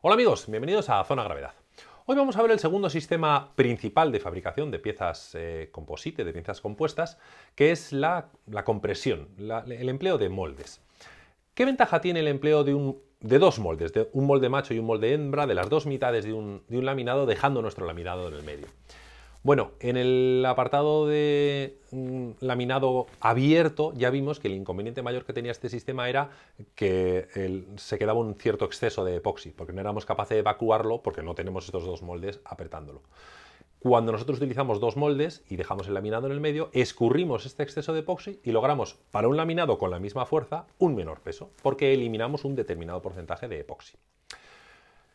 Hola amigos, bienvenidos a Zona Gravedad. Hoy vamos a ver el segundo sistema principal de fabricación de piezas eh, composite, de piezas compuestas, que es la, compresión, el empleo de moldes. ¿Qué ventaja tiene el empleo de, dos moldes, de un molde macho y un molde hembra, de las dos mitades de un laminado, dejando nuestro laminado en el medio? Bueno, en el apartado de mm, laminado abierto ya vimos que el inconveniente mayor que tenía este sistema era que se quedaba un cierto exceso de epoxi, porque no éramos capaces de evacuarlo porque no tenemos estos dos moldes apretándolo. Cuando nosotros utilizamos dos moldes y dejamos el laminado en el medio, escurrimos este exceso de epoxi y logramos para un laminado con la misma fuerza un menor peso, porque eliminamos un determinado porcentaje de epoxi.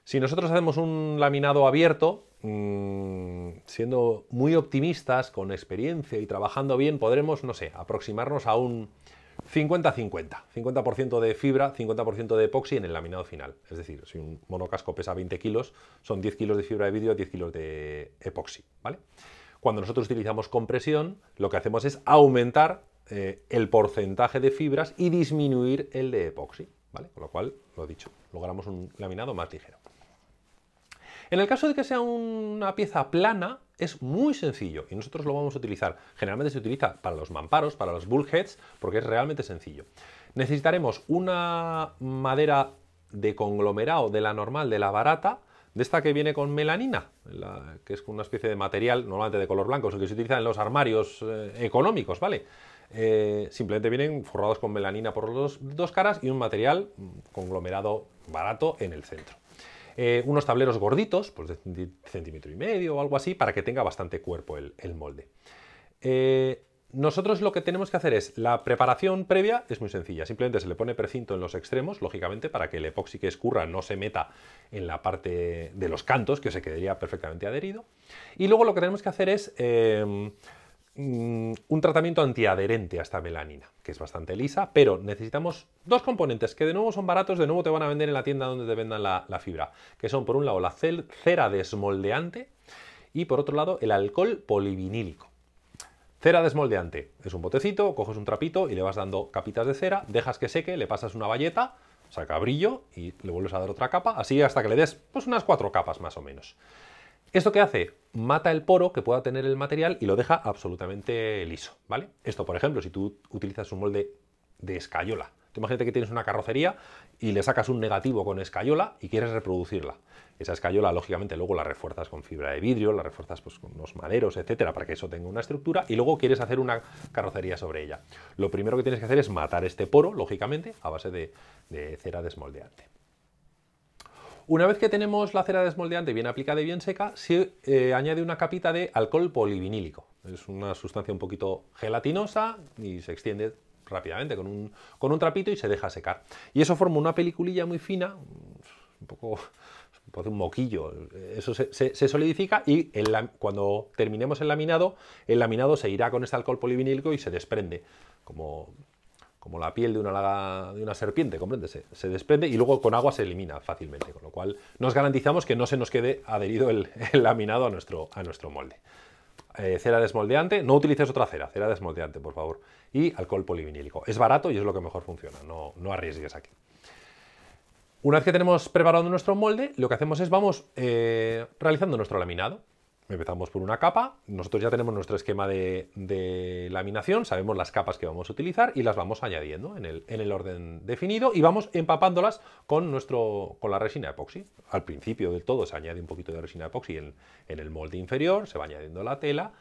Si nosotros hacemos un laminado abierto, mm, siendo muy optimistas, con experiencia y trabajando bien, podremos, no sé, aproximarnos a un 50-50. 50%, de fibra, 50% de epoxi en el laminado final. Es decir, si un monocasco pesa 20 kilos, son 10 kilos de fibra de vidrio, 10 kilos de epoxi. ¿vale? Cuando nosotros utilizamos compresión, lo que hacemos es aumentar eh, el porcentaje de fibras y disminuir el de epoxi. ¿vale? Con lo cual, lo dicho, logramos un laminado más ligero. En el caso de que sea una pieza plana, es muy sencillo y nosotros lo vamos a utilizar. Generalmente se utiliza para los mamparos, para los bullheads, porque es realmente sencillo. Necesitaremos una madera de conglomerado de la normal, de la barata, de esta que viene con melanina, que es una especie de material normalmente de color blanco, es el que se utiliza en los armarios eh, económicos, ¿vale? Eh, simplemente vienen forrados con melanina por las dos caras y un material mm, conglomerado barato en el centro. Eh, unos tableros gorditos, pues de centímetro y medio o algo así, para que tenga bastante cuerpo el, molde. Eh, nosotros lo que tenemos que hacer es, la preparación previa es muy sencilla, simplemente se le pone precinto en los extremos, lógicamente, para que el epoxi que escurra no se meta en la parte de los cantos, que se quedaría perfectamente adherido. Y luego lo que tenemos que hacer es eh, Mm, un tratamiento antiadherente a esta melanina, que es bastante lisa, pero necesitamos dos componentes que de nuevo son baratos, de nuevo te van a vender en la tienda donde te vendan la, fibra, que son por un lado la cera desmoldeante y por otro lado el alcohol polivinílico. Cera desmoldeante es un botecito, coges un trapito y le vas dando capitas de cera, dejas que seque, le pasas una valleta, saca brillo y le vuelves a dar otra capa, así hasta que le des pues unas cuatro capas más o menos. ¿Esto qué hace? Mata el poro que pueda tener el material y lo deja absolutamente liso, ¿vale? Esto, por ejemplo, si tú utilizas un molde de escayola, tú imagínate que tienes una carrocería y le sacas un negativo con escayola y quieres reproducirla. Esa escayola, lógicamente, luego la refuerzas con fibra de vidrio, la refuerzas pues, con unos maderos, etcétera, para que eso tenga una estructura y luego quieres hacer una carrocería sobre ella. Lo primero que tienes que hacer es matar este poro, lógicamente, a base de cera desmoldeante. Una vez que tenemos la cera desmoldeante bien aplicada y bien seca, se eh, añade una capita de alcohol polivinílico. Es una sustancia un poquito gelatinosa y se extiende rápidamente con un, con un trapito y se deja secar. Y eso forma una peliculilla muy fina, un poco un moquillo, eso se, solidifica y cuando terminemos el laminado, el laminado se irá con este alcohol polivinílico y se desprende, como como la piel de una, serpiente, ¿comprendes? Se, desprende y luego con agua se elimina fácilmente, con lo cual nos garantizamos que no se nos quede adherido el, laminado a nuestro, molde. Eh, cera desmoldeante, no utilices otra cera, cera desmoldeante, por favor, y alcohol polivinílico. Es barato y es lo que mejor funciona, no, no arriesgues aquí. Una vez que tenemos preparado nuestro molde, lo que hacemos es vamos eh, realizando nuestro laminado. Empezamos por una capa, nosotros ya tenemos nuestro esquema de, laminación, sabemos las capas que vamos a utilizar y las vamos añadiendo en el, orden definido y vamos empapándolas con, nuestro, con la resina epoxi. Al principio del todo se añade un poquito de resina epoxi en, el molde inferior, se va añadiendo la tela,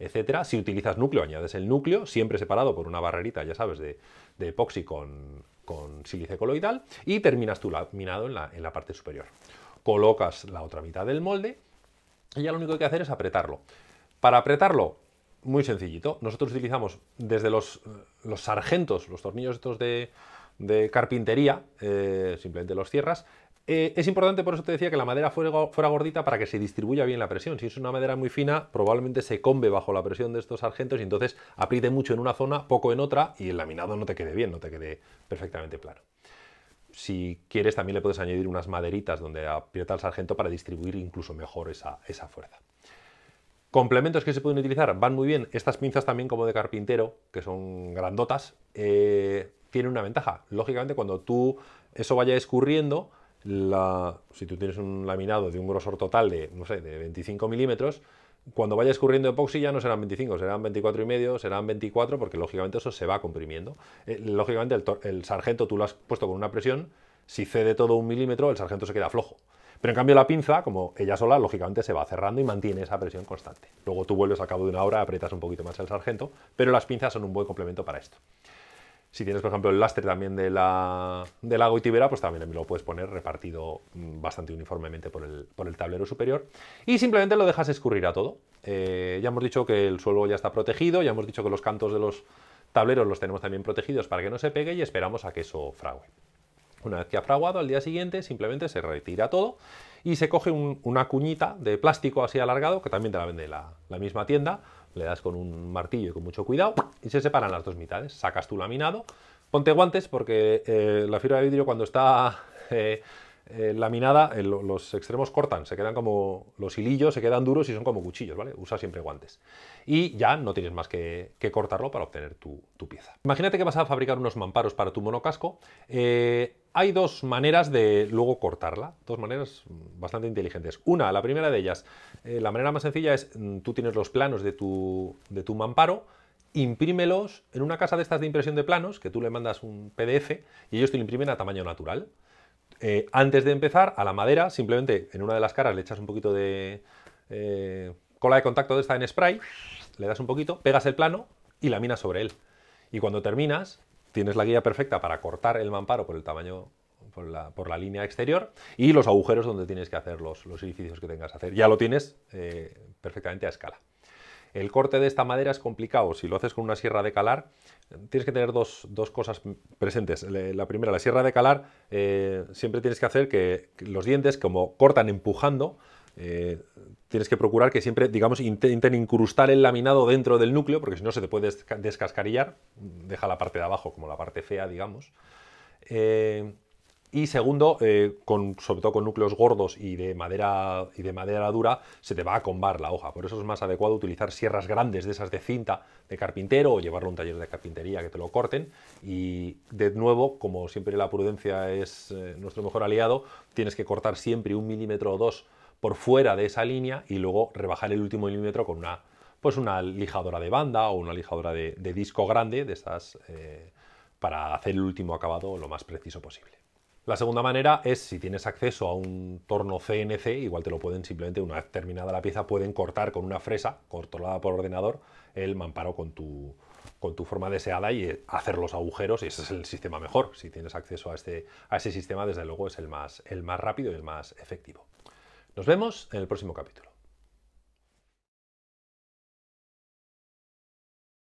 etcétera. Si utilizas núcleo, añades el núcleo, siempre separado por una barrerita, ya sabes, de, epoxi con, con sílice coloidal y terminas tu laminado en la, en la parte superior. Colocas la otra mitad del molde y ya lo único que hay que hacer es apretarlo. Para apretarlo, muy sencillito. Nosotros utilizamos desde los, los sargentos, los tornillos estos de, carpintería, eh, simplemente los cierras. Eh, es importante, por eso te decía, que la madera fuera, fuera, gordita para que se distribuya bien la presión. Si es una madera muy fina, probablemente se combe bajo la presión de estos sargentos y entonces apriete mucho en una zona, poco en otra y el laminado no te quede bien, no te quede perfectamente plano. Si quieres, también le puedes añadir unas maderitas donde aprieta el sargento para distribuir incluso mejor esa, fuerza. Complementos que se pueden utilizar van muy bien. Estas pinzas también como de carpintero, que son grandotas, eh, tienen una ventaja. Lógicamente, cuando tú eso vaya escurriendo, si tú tienes un laminado de un grosor total de, no sé, de 25 milímetros, cuando vaya escurriendo epoxi ya no serán 25, serán 24 y medio, serán 24, porque lógicamente eso se va comprimiendo. Eh, lógicamente el, el, sargento tú lo has puesto con una presión, si cede todo un milímetro, el sargento se queda flojo. Pero en cambio la pinza, como ella sola, lógicamente se va cerrando y mantiene esa presión constante. Luego tú vuelves al cabo de una hora, aprietas un poquito más el sargento, pero las pinzas son un buen complemento para esto. Si tienes, por ejemplo, el lastre también de la, de la goitibera, pues también lo puedes poner repartido mm, bastante uniformemente por el, por el tablero superior. Y simplemente lo dejas escurrir a todo. Eh, ya hemos dicho que el suelo ya está protegido, ya hemos dicho que los cantos de los tableros los tenemos también protegidos para que no se pegue y esperamos a que eso frague. Una vez que ha fraguado, al día siguiente simplemente se retira todo y se coge una cuñita de plástico así alargado, que también te la vende la, misma tienda, le das con un martillo y con mucho cuidado y se separan las dos mitades. Sacas tu laminado, ponte guantes porque eh, la fibra de vidrio cuando está eh, eh, laminada, los extremos cortan, se quedan como los hilillos, se quedan duros y son como cuchillos, ¿vale? Usa siempre guantes. Y ya no tienes más que, cortarlo para obtener tu, pieza. Imagínate que vas a fabricar unos mamparos para tu monocasco. Hay dos maneras de luego cortarla, dos maneras bastante inteligentes. Una, la primera de ellas, la manera más sencilla es, mm, tú tienes los planos de tu, de tu mamparo, imprímelos en una casa de estas de impresión de planos, que tú le mandas un PDF y ellos te lo imprimen a tamaño natural. Eh, antes de empezar, a la madera, simplemente en una de las caras le echas un poquito de eh, cola de contacto de esta en spray, le das un poquito, pegas el plano y laminas sobre él. Y cuando terminas, tienes la guía perfecta para cortar el mamparo por el tamaño, por la, línea exterior y los agujeros donde tienes que hacer los, los edificios que tengas que hacer. Ya lo tienes eh, perfectamente a escala. El corte de esta madera es complicado. Si lo haces con una sierra de calar, tienes que tener dos, cosas presentes. La primera, la sierra de calar, eh, siempre tienes que hacer que, los dientes, como cortan empujando, eh, tienes que procurar que siempre, digamos, intenten incrustar el laminado dentro del núcleo, porque si no se te puede descascarillar, deja la parte de abajo como la parte fea, digamos. Eh, y segundo, eh, sobre todo con núcleos gordos y de, madera, y de madera dura, se te va a combar la hoja. Por eso es más adecuado utilizar sierras grandes de esas de cinta de carpintero o llevarlo a un taller de carpintería que te lo corten. Y de nuevo, como siempre la prudencia es nuestro mejor aliado, tienes que cortar siempre un milímetro o dos por fuera de esa línea y luego rebajar el último milímetro con una, pues una lijadora de banda o una lijadora de, disco grande de estas eh, para hacer el último acabado lo más preciso posible. La segunda manera es si tienes acceso a un torno CNC, igual te lo pueden simplemente, una vez terminada la pieza, pueden cortar con una fresa controlada por ordenador el mamparo con tu, con tu forma deseada y hacer los agujeros y ese es el sistema mejor. Si tienes acceso a, este, a ese sistema, desde luego es el más, el más rápido y el más efectivo. Nos vemos en el próximo capítulo.